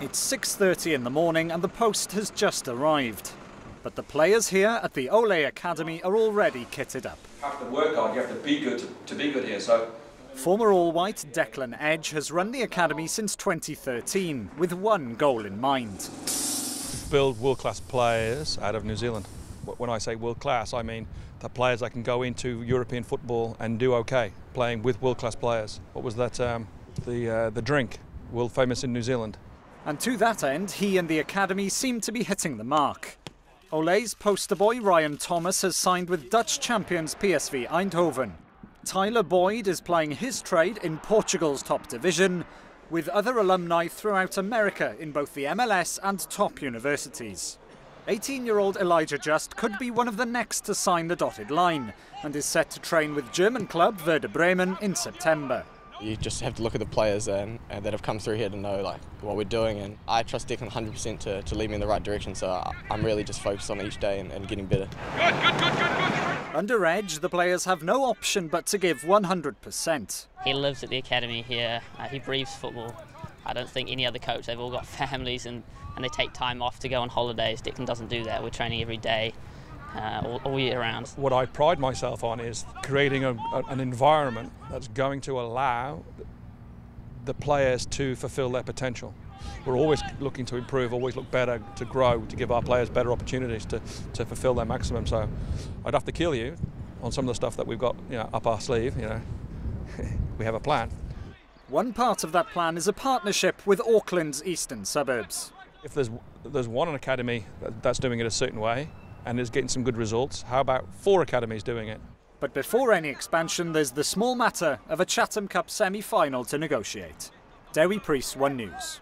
It's 6.30 in the morning and the post has just arrived. But the players here at the Olé Academy are already kitted up. You have to work hard, you have to be good to, to be good here. So Former All White Declan Edge has run the academy since 2013 with one goal in mind. Build world class players out of New Zealand. When I say world class, I mean the players that can go into European football and do okay, playing with world class players. What was that? Um, the, uh, the drink, world famous in New Zealand. And to that end, he and the academy seem to be hitting the mark. Olé's poster boy Ryan Thomas has signed with Dutch champions PSV Eindhoven. Tyler Boyd is playing his trade in Portugal's top division, with other alumni throughout America in both the MLS and top universities. 18 year old Elijah Just could be one of the next to sign the dotted line and is set to train with German club Werder Bremen in September. You just have to look at the players and, and that have come through here to know like what we're doing, and I trust Declan 100% to, to lead me in the right direction. So I'm really just focused on each day and, and getting better. good, good, good, good, good. Under Edge, the players have no option but to give 100%. He lives at the academy here. Uh, he breathes football. I don't think any other coach. They've all got families and, and they take time off to go on holidays. Declan doesn't do that. We're training every day uh, all, all, year round. What I pride myself on is creating a, a, an environment that's going to allow the players to fulfill their potential. We're always looking to improve, always look better, to grow, to give our players better opportunities to, to fulfill their maximum. So I'd have to kill you on some of the stuff that we've got you know, up our sleeve. You know, we have a plan. One part of that plan is a partnership with Auckland's eastern suburbs. If there's there's one academy that's doing it a certain way, and is getting some good results. How about four academies doing it? But before any expansion, there's the small matter of a Chatham Cup semi final to negotiate. Dewi Preece, One News.